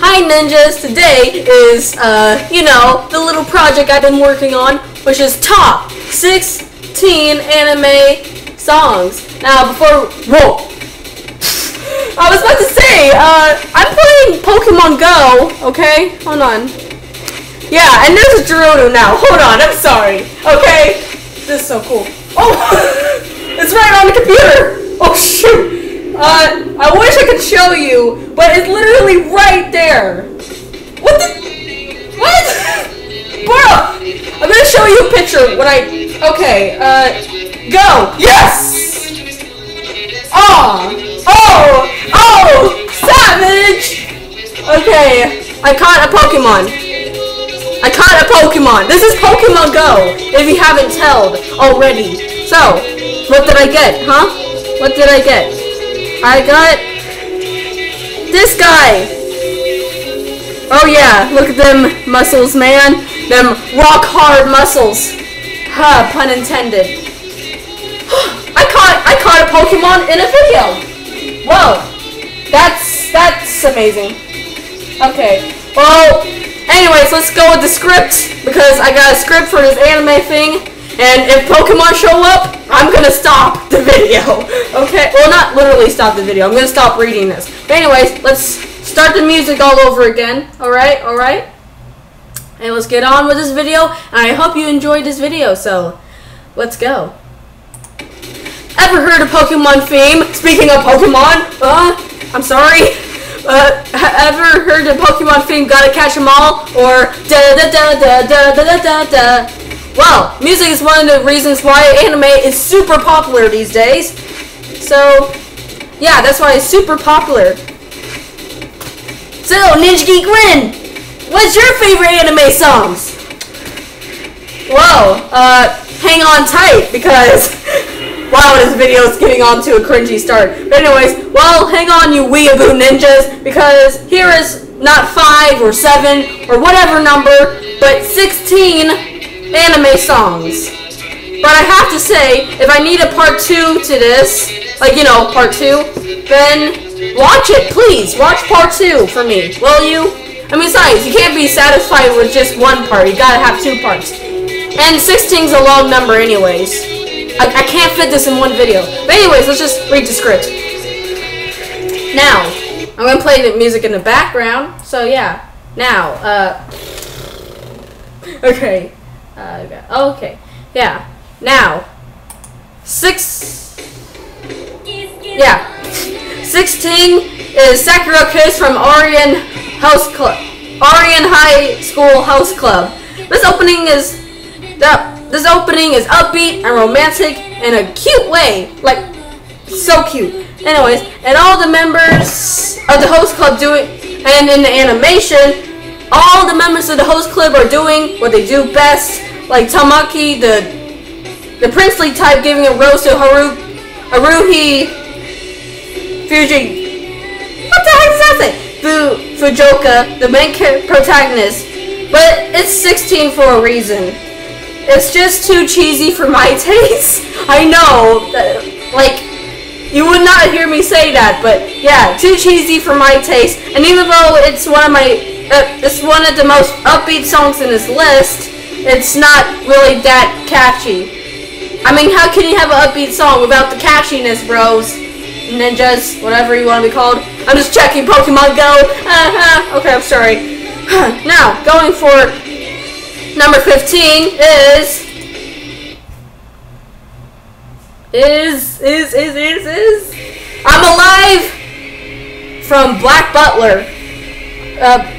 Hi ninjas, today is, uh, you know, the little project I've been working on, which is top 16 anime songs. Now, before, whoa, I was about to say, uh, I'm playing Pokemon Go, okay? Hold on. Yeah, and there's a Geodude now. Hold on, I'm sorry, okay? This is so cool. Oh, it's right on the computer. Oh, shoot. Uh, I wish I could show you, but it's literally right there. What the? What? Bro, I'm gonna show you a picture when I. Okay, uh, go. Yes. Oh, oh, oh, savage. Okay, I caught a Pokemon. I caught a Pokemon. This is Pokemon Go, if you haven't told already. So, what did I get, huh? What did I get? I got this guy. Oh yeah, look at them muscles, man. Them rock hard muscles. Huh, pun intended. I caught I caught a Pokemon in a video. Whoa. That's that's amazing. Okay. Well, anyways, let's go with the script because I got a script for this anime thing. And if Pokemon show up, I'm gonna stop the video. Okay? Well, not literally stop the video. I'm gonna stop reading this. But anyways, let's start the music all over again. Alright? Alright? And let's get on with this video. And I hope you enjoyed this video. So, let's go. Ever heard of Pokemon theme? Speaking of Pokemon, uh, I'm sorry. Uh, ever heard of Pokemon theme? Gotta catch 'em all? Or da da da da da da da da da. Well, music is one of the reasons why anime is super popular these days. So, yeah, that's why it's super popular. So, Ninja Geek Rin, what's your favorite anime songs? Whoa, uh, hang on tight because, wow, this video is getting on to a cringy start. But anyways, well, hang on you weeaboo ninjas because here is not 5 or 7 or whatever number, but 16 anime songs. But I have to say, if I need a part two to this, like, you know, part two, then watch it, please. Watch part two for me, will you? I mean, besides, you can't be satisfied with just one part. You gotta have two parts. And 16's a long number anyways. I, I can't fit this in one video. But anyways, let's just read the script. Now, I'm gonna play the music in the background. So yeah. Now, uh... Okay. Uh, okay. Yeah. Now, six. Yeah. 16 is Sakura Kiss from Ouran Host Club. Ouran High School Host Club. This opening is this opening is upbeat and romantic in a cute way. Like so cute. Anyways, and all the members of the host club do it and in the animation all the members of the host club are doing what they do best, like Tamaki, the the princely type, giving a rose to Haru, Haruhi Fuji. What the heck does that? Fu, Fujioka, the main protagonist. But it's 16 for a reason. It's just too cheesy for my taste. I know, like, you would not hear me say that, but yeah, too cheesy for my taste. And even though it's one of my uh, it's one of the most upbeat songs in this list. It's not really that catchy. I mean, how can you have an upbeat song without the catchiness, bros? Ninjas, whatever you want to be called. I'm just checking Pokemon Go. Uh-huh. Okay, I'm sorry. now, going for number 15 is... Is, is, is, is, is... I'm Alive! From Black Butler. Uh,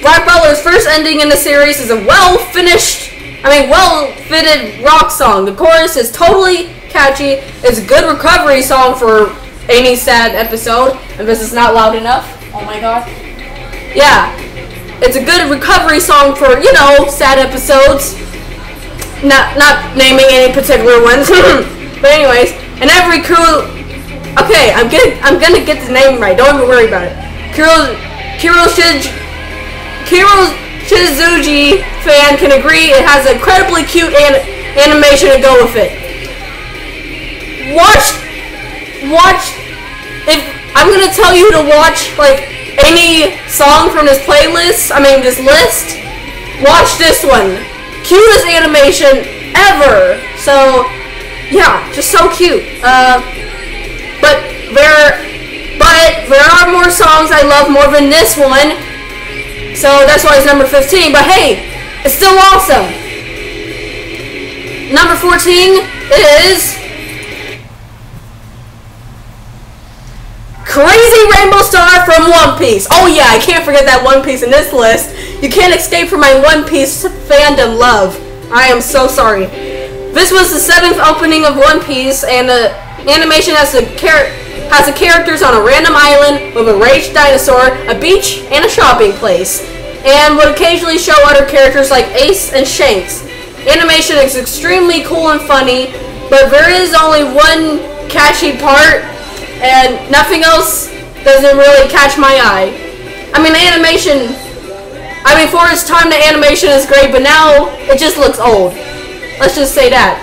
Black Butler's first ending in the series is a well-finished, I mean, well-fitted rock song. The chorus is totally catchy. It's a good recovery song for any sad episode. And this is not loud enough. Oh my god. Yeah. It's a good recovery song for, you know, sad episodes. Not not naming any particular ones. but anyways, and every crew Okay, I'm gonna I'm gonna get the name right. Don't even worry about it. Kiro Kiro Shij Kiro fan can agree it has incredibly cute an animation to go with it. Watch, watch, if, I'm gonna tell you to watch, like, any song from this playlist, I mean this list, watch this one. Cutest animation ever. So, yeah, just so cute. Uh, but there, but there are more songs I love more than this one. So that's why it's number 15. But hey, it's still awesome. Number 14 is Crazy Rainbow Star from One Piece. Oh yeah, I can't forget that One Piece in this list. You can't escape from my One Piece fandom love. I am so sorry. This was the seventh opening of One Piece, and the animation has the char- has the characters on a random island with a raged dinosaur, a beach, and a shopping place, and would occasionally show other characters like Ace and Shanks. Animation is extremely cool and funny, but there is only one catchy part, and nothing else doesn't really catch my eye. I mean, animation, I mean, for its time, the animation is great, but now it just looks old. Let's just say that.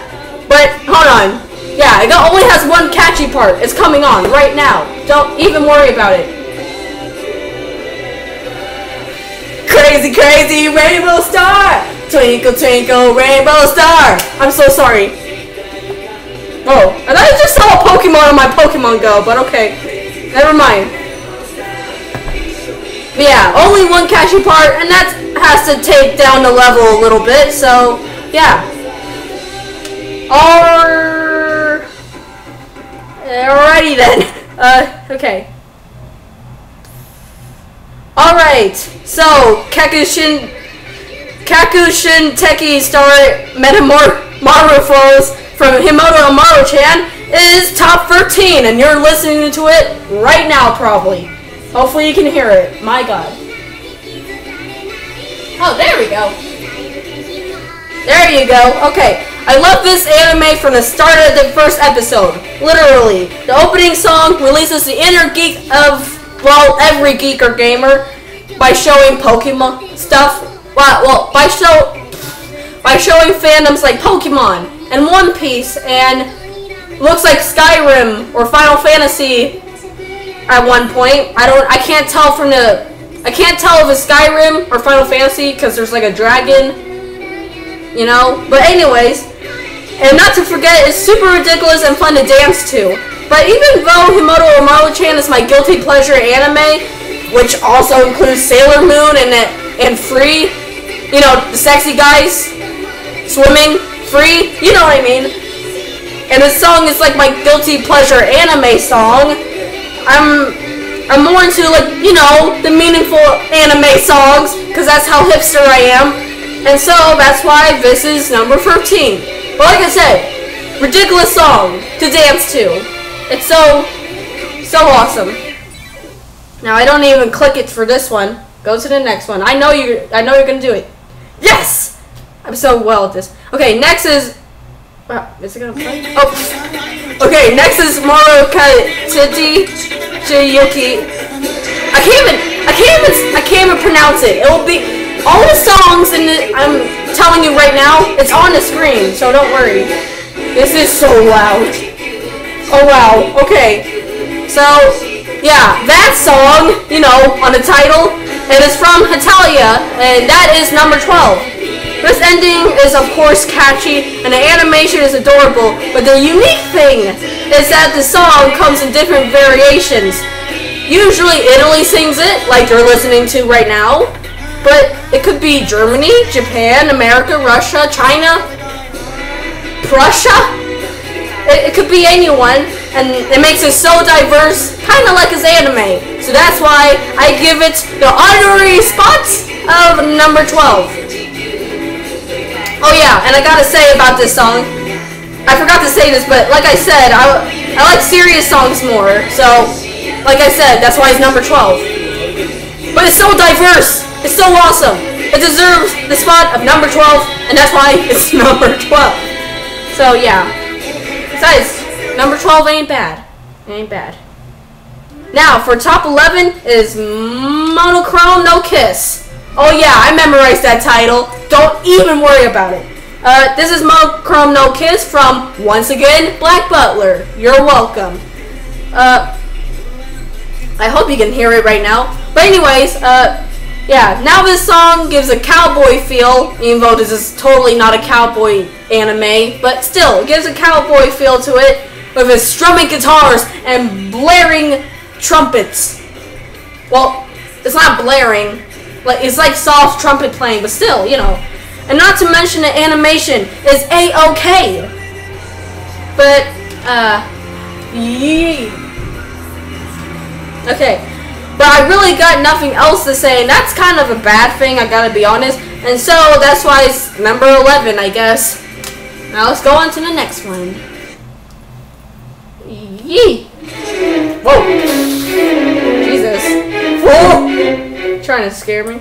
But, hold on. Yeah, it only has one catchy part. It's coming on right now. Don't even worry about it. Crazy, crazy rainbow star! Twinkle, twinkle, rainbow star! I'm so sorry. Oh, I thought I just saw a Pokemon on my Pokemon Go, but okay. Never mind. But yeah, only one catchy part, and that has to take down the level a little bit, so yeah. Or... Alrighty then. Uh, okay. Alright, so, Kakushin... Kakushin Teki Star Metamorphos from Himouto Umaru-chan is top 13, and you're listening to it right now, probably. Hopefully you can hear it. My god. Oh, there we go. There you go. Okay. I love this anime from the start of the first episode. Literally. The opening song releases the inner geek of, well, every geek or gamer by showing Pokemon stuff. Well, well by show by showing fandoms like Pokemon and One Piece and looks like Skyrim or Final Fantasy at one point. I don't I can't tell from the I can't tell if it's Skyrim or Final Fantasy because there's like a dragon. You know? But anyways, and not to forget, it's super ridiculous and fun to dance to. But even though Himouto Umaru-chan is my guilty pleasure anime, which also includes Sailor Moon and and Free, you know, the sexy guys swimming, Free, you know what I mean. And this song is like my guilty pleasure anime song. I'm I'm more into like, you know, the meaningful anime songs, because that's how hipster I am. And so that's why this is number 13. But like I said, ridiculous song to dance to. It's so, so awesome. Now I don't even click it for this one. Go to the next one. I know you. I know you're gonna do it. Yes. I'm so well at this. Okay, next is. Wow, is it gonna play? Oh. Okay, next is Maru Katiti Chiyuki. I can't even. I can't even. I can't even pronounce it. It will be all the songs in the, I'm telling you right now, it's on the screen, so don't worry. This is so loud. Oh wow, okay. So, yeah, that song, you know, on the title, it is from Hetalia, and that is number 12. This ending is of course catchy, and the animation is adorable, but the unique thing is that the song comes in different variations. Usually Italy sings it, like you're listening to right now, but it could be Germany, Japan, America, Russia, China, Prussia. It, it could be anyone, and it makes it so diverse, kind of like his anime. So that's why I give it the honorary spot of number 12. Oh yeah, and I gotta say about this song, I forgot to say this, but like I said, I, I like serious songs more. So, like I said, that's why it's number 12. But it's so diverse. It's so awesome. It deserves the spot of number 12, and that's why it's number 12. So, yeah. Besides, number 12 ain't bad. Ain't bad. Now, for top 11 is Monochrome No Kiss. Oh yeah, I memorized that title. Don't even worry about it. Uh, this is Monochrome No Kiss from, once again, Black Butler. You're welcome. Uh, I hope you can hear it right now. But anyways, uh, yeah, now this song gives a cowboy feel, even though this is totally not a cowboy anime, but still, it gives a cowboy feel to it with his strumming guitars and blaring trumpets. Well, it's not blaring, like it's like soft trumpet playing, but still, you know. And not to mention the animation is a-okay. But, uh, yee. Okay. But I really got nothing else to say, and that's kind of a bad thing, I gotta be honest. And so, that's why it's number 11, I guess. Now let's go on to the next one. Yee! Whoa! Jesus. Whoa! Trying to scare me.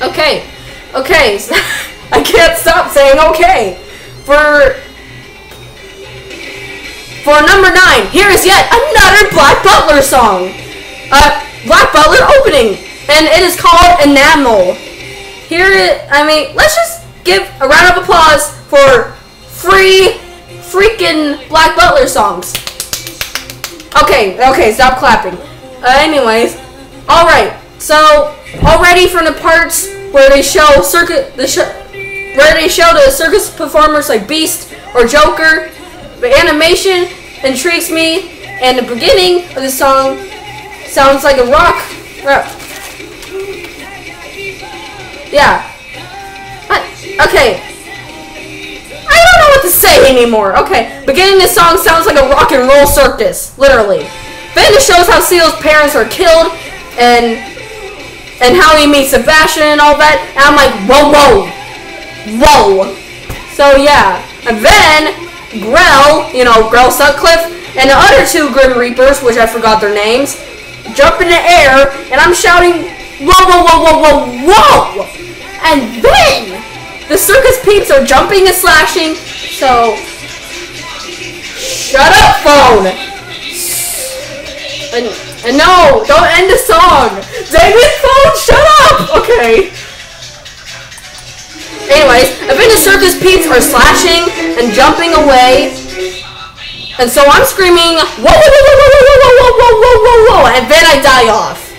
Okay. Okay. I can't stop saying okay. For for number nine, here is yet Butler song. Uh, Black Butler opening, and it is called Enamel. Here, it, I mean, let's just give a round of applause for free freaking Black Butler songs. Okay, okay, stop clapping. Uh, anyways, all right. So already from the parts where they show circus, the sh where they show the circus performers like Beast or Joker, the animation intrigues me, and the beginning of the song sounds like a rock. Yeah. Okay. I don't know what to say anymore. Okay. Beginning of this song sounds like a rock and roll circus. Literally. Then it shows how Ciel's parents are killed and and how he meets Sebastian and all that. And I'm like, whoa, whoa. Whoa. So yeah. And then Grell, you know, Grell Sutcliffe, and the other two Grim Reapers, which I forgot their names, jump in the air, and I'm shouting, whoa, whoa, whoa, whoa, whoa, whoa! And then, the circus peeps are jumping and slashing, so, shut up, phone! And, and no, don't end the song! David, phone, shut up! Okay. Anyways, I think the circus peeps are slashing and jumping away. And so I'm screaming, whoa, whoa, whoa, whoa, whoa, whoa, whoa, whoa, whoa, whoa, and then I die off.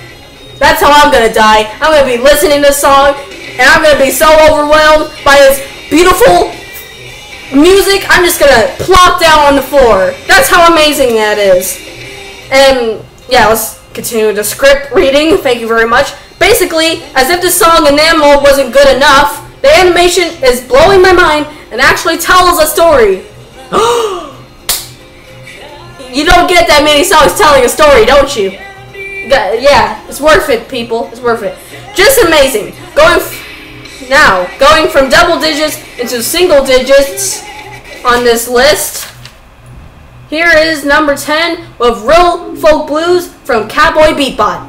That's how I'm gonna die. I'm gonna be listening to this song, and I'm gonna be so overwhelmed by this beautiful music, I'm just gonna plop down on the floor. That's how amazing that is. And yeah, let's continue the script reading. Thank you very much. Basically, as if the song Enamel wasn't good enough, the animation is blowing my mind and actually tells a story. You don't get that many songs telling a story, don't you? Yeah, it's worth it, people. It's worth it. Just amazing. Going now, going from double digits into single digits on this list. Here is number 10 with Real Folk Blues from Cowboy Bebop.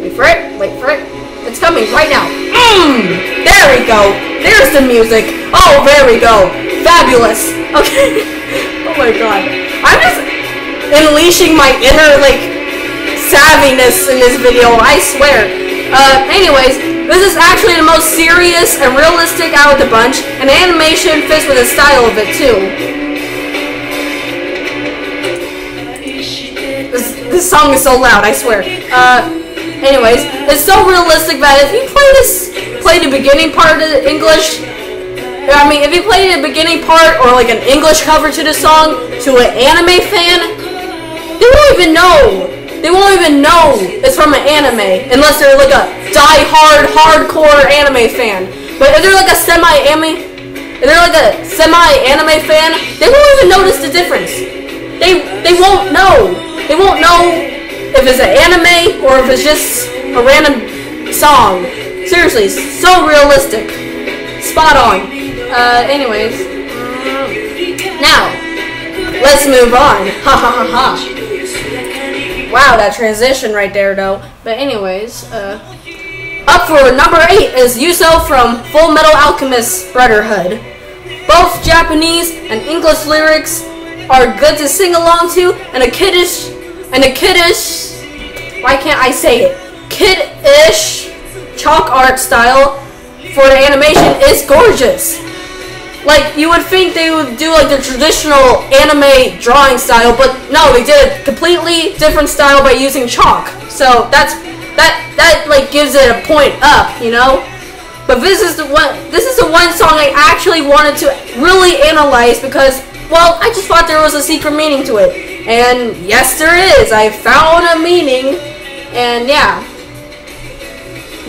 Wait for it, wait for it. It's coming right now. Mmm! There we go. There's the music. Oh, there we go. Fabulous. Okay. oh my god. I'm just unleashing my inner, like, savviness in this video. I swear. Uh, anyways, this is actually the most serious and realistic out of the bunch, and the animation fits with the style of it, too. This, song is so loud, I swear. Uh, Anyways, it's so realistic that if you play this, play the beginning part of the English, I mean, if you play the beginning part or like an English cover to the song to an anime fan, they won't even know. They won't even know it's from an anime unless they're like a die-hard, hardcore anime fan. But if they're like a semi-anime, if they're like a semi-anime fan, they won't even notice the difference. They they won't know. They won't know if it's an anime or if it's just a random song. Seriously, so realistic. Spot on. Uh, anyways. Now, let's move on. Ha ha ha ha. Wow, that transition right there, though. But anyways, uh, up for number 8 is Uso from Full Metal Alchemist Brotherhood. Both Japanese and English lyrics are good to sing along to, and a kiddish and the kiddish, why can't I say it? Kiddish chalk art style for the animation is gorgeous. Like you would think they would do like the traditional anime drawing style, but no, they did a completely different style by using chalk. So that's that that like gives it a point up, you know. But this is the one. This is the one song I actually wanted to really analyze because, well, I just thought there was a secret meaning to it, and yes, there is. I found a meaning, and yeah.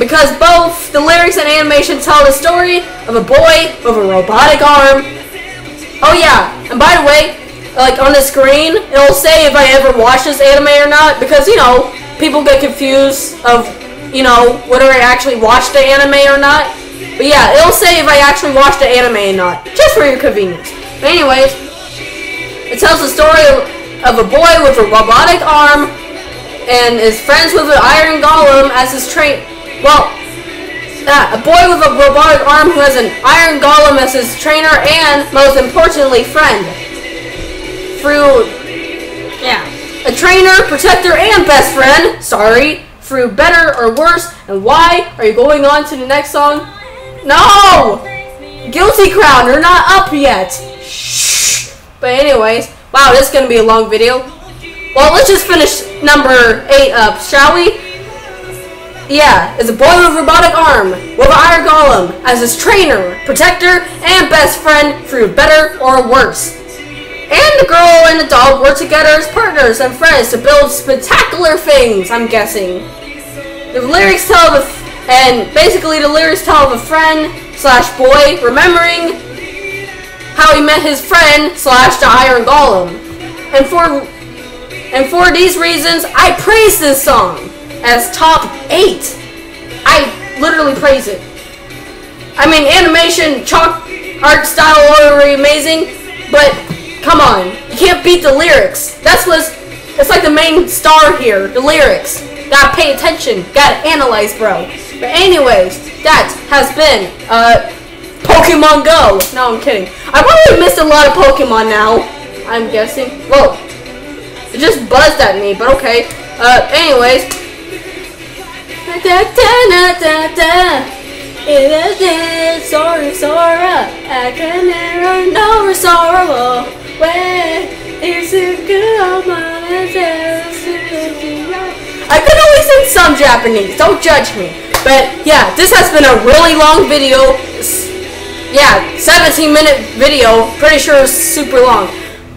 Because both the lyrics and animation tell the story of a boy with a robotic arm. Oh yeah, and by the way, like on the screen, it'll say if I ever watch this anime or not, because you know, people get confused of, you know, whether I actually watched the anime or not. But yeah, it'll say if I actually watched the anime or not, just for your convenience. But anyways, it tells the story of a boy with a robotic arm and is friends with an iron golem as his train well, uh, a boy with a robotic arm who has an iron golem as his trainer and, most importantly, friend. Through, yeah, a trainer, protector, and best friend. Sorry. Through better or worse. And why are you going on to the next song? No! Guilty Crown, you're not up yet. Shh. But anyways, wow, this is gonna be a long video. Well, let's just finish number eight up, shall we? Yeah, is a boy with robotic arm, with an iron golem, as his trainer, protector, and best friend through better or worse. And the girl and the dog work together as partners and friends to build spectacular things, I'm guessing. The lyrics tell a, and basically the lyrics tell of a friend slash boy remembering how he met his friend slash the iron golem. And for and for these reasons, I praise this song as top 8. I literally praise it. I mean, animation, chalk art style are amazing, but come on, you can't beat the lyrics. That's what's, it's like the main star here, the lyrics. Gotta pay attention, gotta analyze, bro. But anyways, that has been, uh, Pokemon Go. No, I'm kidding. I probably missed a lot of Pokemon now, I'm guessing. Whoa. It just buzzed at me, but okay. Uh, anyways, It is this sorry sorrow I can never know sorrow Where is it good I could only sing some Japanese, don't judge me. But yeah, this has been a really long video. Yeah, 17 minute video. Pretty sure it's super long.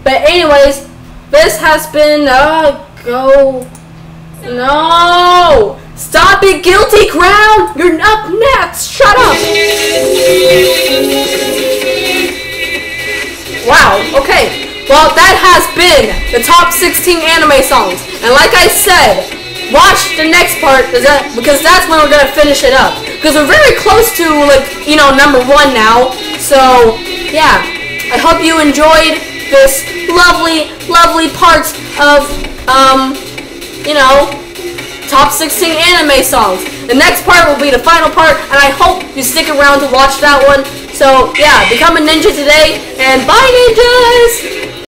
But anyways, this has been a go no Stop it, guilty crown! You're up next! Shut up! Wow, okay. Well, that has been the top 16 anime songs. And like I said, watch the next part because that's when we're going to finish it up. Because we're very close to, like, you know, number one now. So, yeah. I hope you enjoyed this lovely, lovely parts of, um, you know, top 16 anime songs. The next part will be the final part, and I hope you stick around to watch that one. So, yeah, become a ninja today, and bye, ninjas!